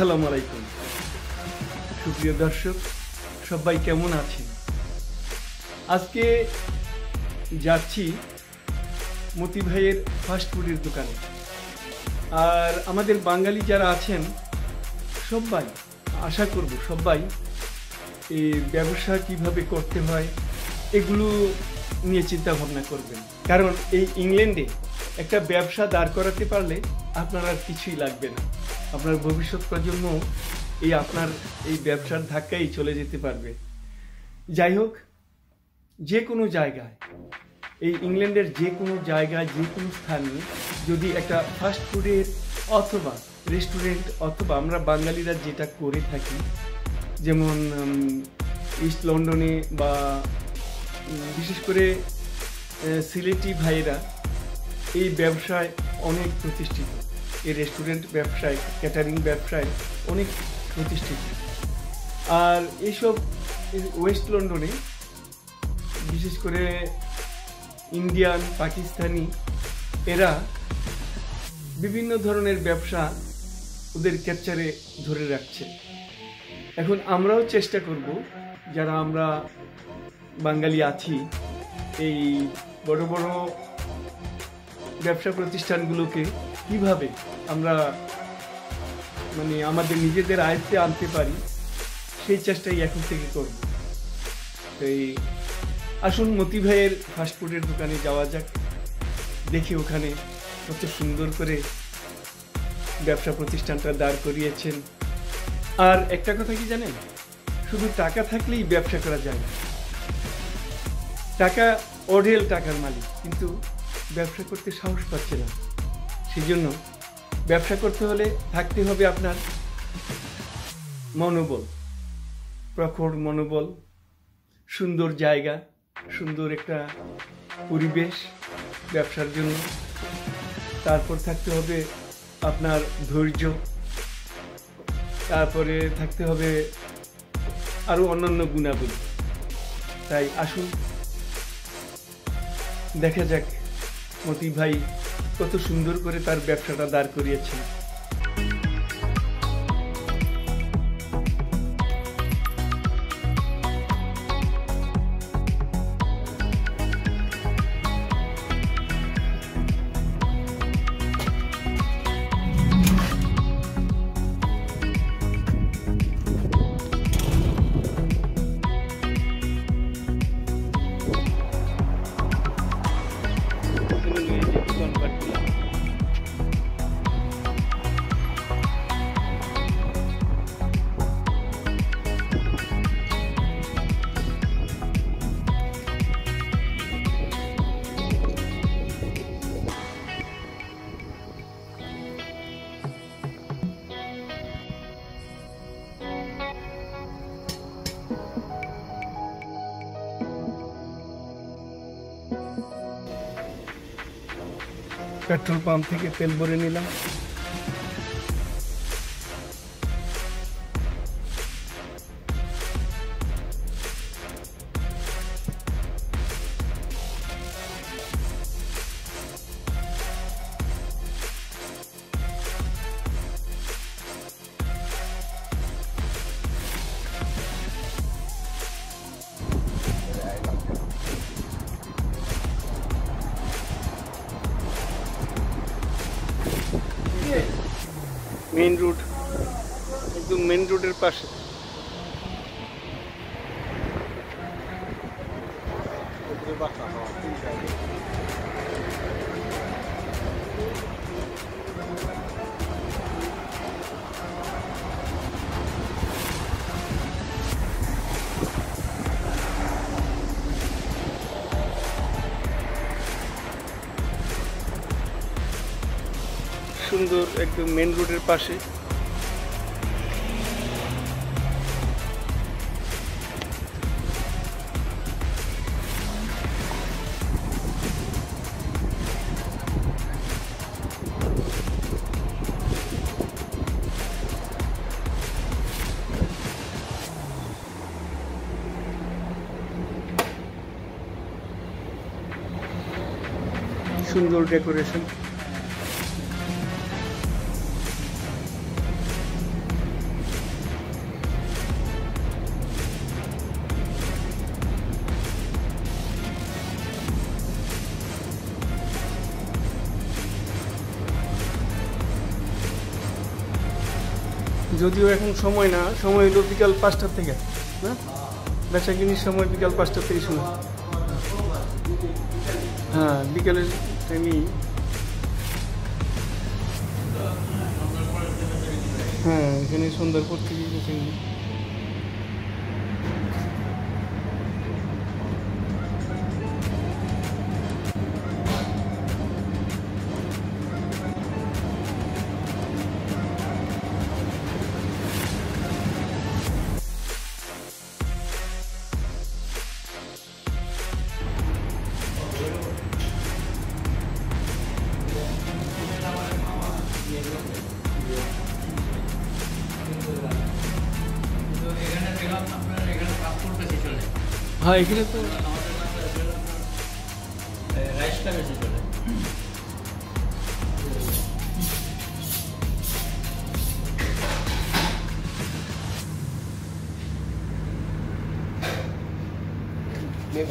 আসসালামু আলাইকুম। সুপ্রিয় দর্শক, সবাই কেমন আছেন? আজকে যাচ্ছি মতি ভাইয়ের ফাস্টফুডের দোকানে। আর আমাদের বাঙালি যারা আছেন, সবাই, আশা করব সবাই, এই ব্যবসা কীভাবে করতে হয়, এগুলো নিয়ে চিন্তা ভাবনা করবেন। কারণ এই ইংল্যান্ডে একটা ব্যবসা দাঁড় করাতে পারলে আপনার আর কিছুই লাগবে না। আপনার ভবিষ্যৎ প্রজন্ম এই আপনার এই ব্যবসার ধাক্কাই চলে যেতে পারবে। যাই হোক, যে কোনো জায়গায়, এই ইংল্যান্ডের যে কোনো জায়গায়, যে কোনো স্থানে যদি একটা ফাস্ট ফুডের অথবা রেস্টুরেন্ট অথবা আমরা বাঙালিরা যেটা করে থাকি, যেমন ইস্ট লন্ডনে বা বিশেষ করে সিলেটি ভাইয়েরা এই ব্যবসায় অনেক প্রতিষ্ঠিত। এই রেস্টুরেন্ট ব্যবসায় ক্যাটারিং ব্যবসায় অনেক প্রতিষ্ঠিত। আর এইসব ওয়েস্ট লন্ডনে বিশেষ করে ইন্ডিয়ান পাকিস্তানি এরা বিভিন্ন ধরনের ব্যবসা ওদের ক্যাপচারে ধরে রাখছে। এখন আমরাও চেষ্টা করব, যারা আমরা বাঙালি আছি, এই বড় বড় ব্যবসা প্রতিষ্ঠানগুলোকে কীভাবে আমরা মানে আমাদের নিজেদের আয়ত্তে আনতে পারি, সেই চেষ্টাই এখন থেকে করব। এই আসুন মতি ভাইয়ের ফাস্টফুডের দোকানে যাওয়া যাক। দেখি ওখানে কত সুন্দর করে ব্যবসা প্রতিষ্ঠানটা দাঁড় করিয়েছেন। আর একটা কথা কি জানেন? শুধু টাকা থাকলেই ব্যবসা করা যায় না। টাকা, অঢেল টাকার মালিক, কিন্তু ব্যবসা করতে সাহস পাচ্ছে না। সেই জন্য ব্যবসা করতে হলে থাকতে হবে আপনার মনোবল, প্রখর মনোবল, সুন্দর জায়গা, সুন্দর একটা পরিবেশ ব্যবসার জন্য। তারপর থাকতে হবে আপনার ধৈর্য। তারপরে থাকতে হবে আরও অন্যান্য গুণাবলী। তাই আসুন, দেখা যাক মতি ভাই কত সুন্দর করে তার ব্যবসাটা দাঁড় করিয়েছে পেট্রোল পাম্প থেকে তেল ভরে নিলাম। মেইন রোড একদম মেইন রোডের পাশে। সুন্দর একদম মেন রোডের পাশে। সুন্দর ডেকোরেশন যদিও এখন সময় না, সময় হলো বিকাল পাঁচটার থেকে না বেচা কিনির সময় বিকাল পাঁচটার থেকে শুরু। হ্যাঁ বিকালের টাইমই হ্যাঁ এখানে সন্ধ্যার পর থেকেই হ্যাঁ এখানে তো রাইসটা বেশি চলে এই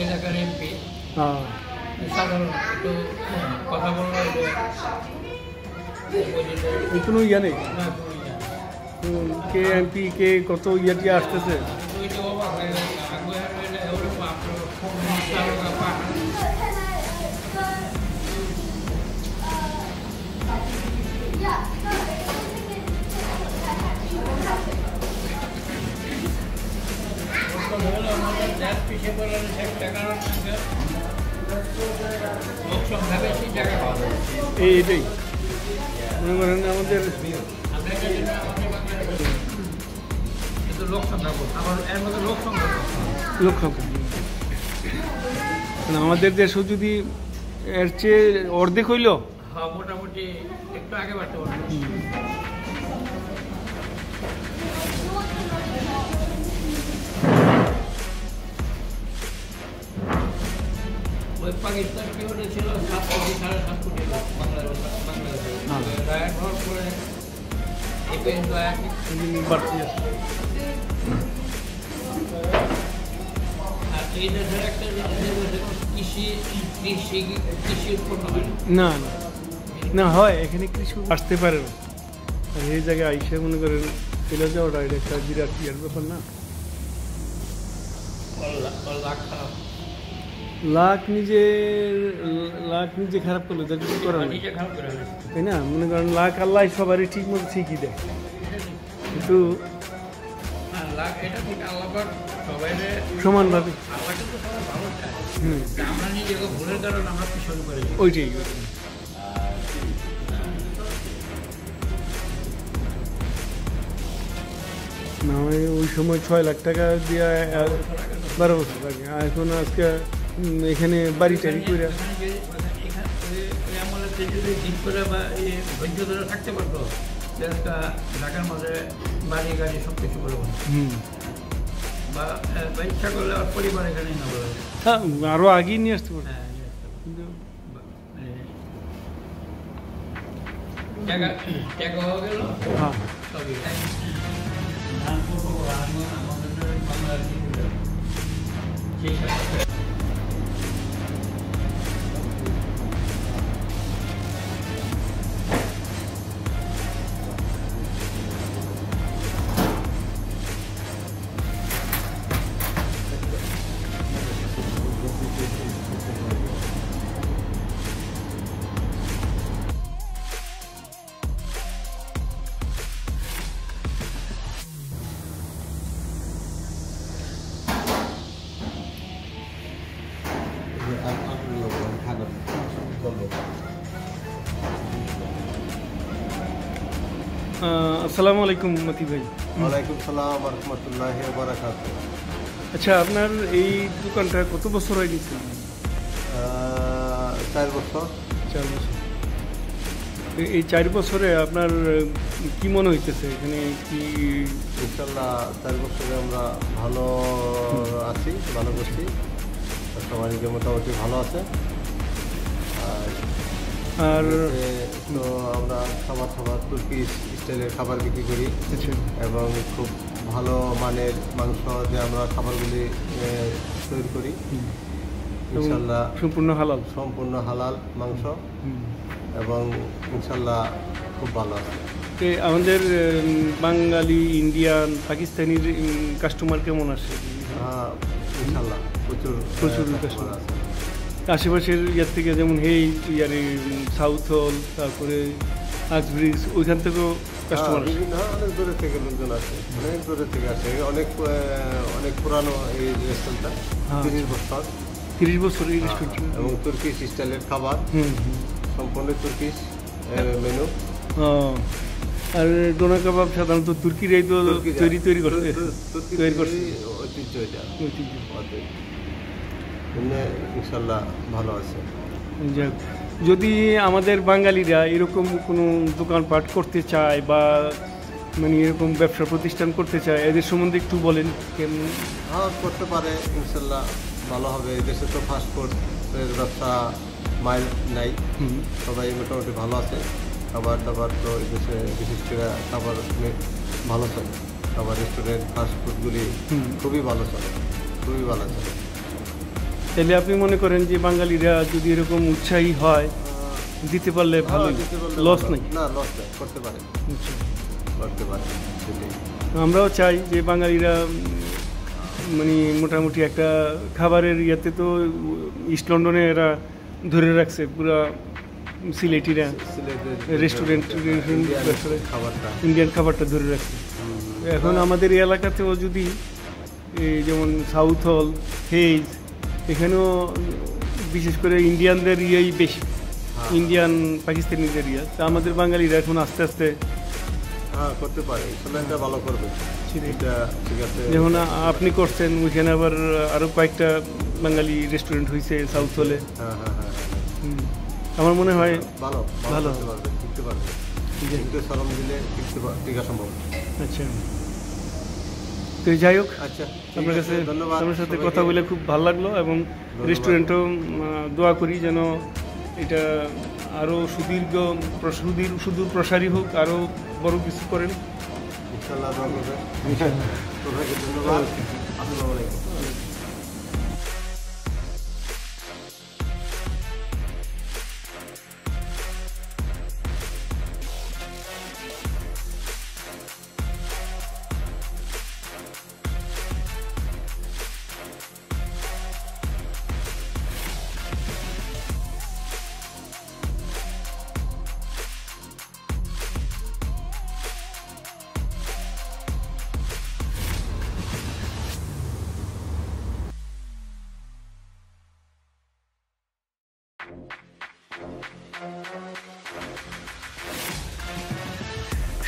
এলাকার এমপি হ্যাঁ। সাধারণ একটু কথা বলল যে opposite এই কোনো ইয়া নেই। কে এমপি কে কত ইয়া টিয়া আসতেছে? এই এটাই। মনে করেন আমাদের মানে আমাদের দেশও যদি এর চেয়ে অর্ধেক হইল? হ্যাঁ মোটামুটি একটু আগে বাড়তে পারবে ওই পাকিস্তান কি হয়েছিল সাত কোটি সাড়ে সাত কোটি লোক বাংলাদেশ বাংলাদেশে। রায়ট হওয়ার পরে এই পর্যন্ত এক- বাড়তি আছে আর এই দেশের একটা কৃষি কৃষি কৃষি উৎপন্ন হয় না। না হয় এখানে কিছু আসতে পারে না। এই জায়গায় আইসে মনে করেন ফেলে যাওয়াটা এটা একটা বিরাট ইয়ার ব্যাপার না? লাখ খারাপ। লাখ নিজে লাখ নিজে খারাপ করলে তো কিছু করার নেই। তাই না? মনে করেন লাখ আল্লাহ সবারই ঠিক মতো ঠিকই দেয়। কিন্তু সমানভাবে। ওইটাই। না, ওই সময় ছয় লাখ টাকা দিয়ে, বারো বছর আগে। এখন আজকে এখানে বাড়ি টাড়ি করে থাকতে পারতো ঢাকার বাড়ি গাড়ি সব কিছু বা ইচ্ছা করলে আর পরিবার এখানেই না হ্যাঁ আরও আগেই নিয়ে আসতে পারে হ্যাঁ আসসালামু আলাইকুম মতি ভাই। ওয়ালাইকুম সালাম রহমতুল্লাহ বারাকাত আচ্ছা আপনার এই দোকানটা কত বছর হয়ে গেছে? চার বছর। চার বছর। এই চার বছরে আপনার কি মনে হইতেছে? এখানে কি ইনশাল্লাহ চার বছরে আমরা ভালো আছি ভালো করছি। বাণিজ্য মোটামুটি ভালো আছে। আর তো আমরা খাবার খাবার তুর্কি স্টাইলের খাবার বিক্রি করি। আচ্ছা। এবং খুব ভালো মানের মাংস দিয়ে আমরা খাবারগুলি তৈরি করি। ইনশাল্লাহ সম্পূর্ণ হালাল? সম্পূর্ণ হালাল মাংস। এবং ইনশাল্লাহ খুব ভালো আছে। আমাদের বাঙালি ইন্ডিয়ান পাকিস্তানির কাস্টমার কেমন আসে? হ্যাঁ, ইনশাল্লাহ প্রচুর প্রচুর customer আছে। আশেপাশের ইয়ার থেকে যেমন হেই ইয়ারে সাউথ হল তারপরে আজব্রিজ ওইখান থেকেও কাস্টমার হ্যাঁ, বিভিন্ন অনেক দূরে থেকে লোকজন আসে অনেক দূরে থেকে আসে। অনেক অনেক পুরানো এই রেস্টুরেন্টটা হ্যাঁ। তিরিশ বছর। তিরিশ বছর এই হ্যাঁ, রেস্টুরেন্ট এবং তুর্কিশ স্টাইলের খাবার। সম্পূর্ণ তুর্কিশ মেনু আর ডোনা কাবাব সাধারণত তুর্কিরাই তো তৈরি তৈরি করছে তৈরি করছে। ঐতিহ্য এটা। ঐতিহ্য। এমনি ইনশাল্লাহ ভালো আছে। যাক যদি আমাদের বাঙালিরা এরকম কোনো দোকানপাট করতে চায় বা মানে এরকম ব্যবসা প্রতিষ্ঠান করতে চায় এদের সম্বন্ধে একটু বলেন কেমন? হ্যাঁ করতে পারে ইনশাল্লাহ ভালো হবে। দেশে তো ফাস্টফুডের ব্যবসা মাইল নাই। সবাই মোটামুটি ভালো আছে। খাবার দাবার তো দেশে বিশেষ করে খাবার ভালো চলে। খাবার রেস্টুরেন্ট ফাস্টফুডগুলি। খুবই ভালো চলে। খুবই ভালো চলে। তাহলে আপনি মনে করেন যে বাঙালিরা যদি এরকম উৎসাহী হয় দিতে পারলে ভালো হ্যাঁ, লস ভালো। নাই না লস নাই করতে পারে আচ্ছা। করতে পারে সেটাই আমরাও চাই যে বাঙালিরা মানে মোটামুটি একটা খাবারের ইয়াতে তো ইস্ট লন্ডনে এরা ধরে রাখছে পুরা সিলেটিরা রেস্টুরেন্ট। খাবারটা ইন্ডিয়ান খাবারটা ধরে রাখছে এখন আমাদের এলাকাতেও যদি এই যেমন সাউথ হল হেজ এখানেও বিশেষ করে ইন্ডিয়ানদের ইয়েই বেশি। হ্যাঁ। ইন্ডিয়ান পাকিস্তানিদের ইয়ে। তা আমাদের বাঙালিরা এখন আস্তে আস্তে হ্যাঁ করতে পারে। ভালো করবে। এটা ঠিক আছে। যেমন আপনি করছেন ওইখানে আবার আরও কয়েকটা বাঙালি রেস্টুরেন্ট হয়েছে সাউথ হলে হ্যাঁ হ্যাঁ হ্যাঁ হ্যাঁ। আমার মনে হয় ভালো ভালো। পারবে শিখতে পারবে। কিন্তু শ্রম দিলে শিখতে শেখা সম্ভব আচ্ছা। তো যাই হোক আচ্ছা আপনার কাছে ধন্যবাদ। আপনার সাথে কথা বলে খুব ভালো লাগল এবং রেস্টুরেন্টও দোয়া করি যেন এটা আরও সুদীর্ঘ সুদীর সুদূর প্রসারী হোক আরও বড় কিছু করেন। ইনশাল্লাহ ধন্যবাদ।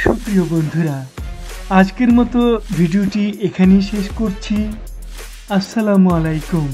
সুপ্রিয় বন্ধুরা আজকের মতো ভিডিওটি এখানেই শেষ করছি। আসসালামু আলাইকুম।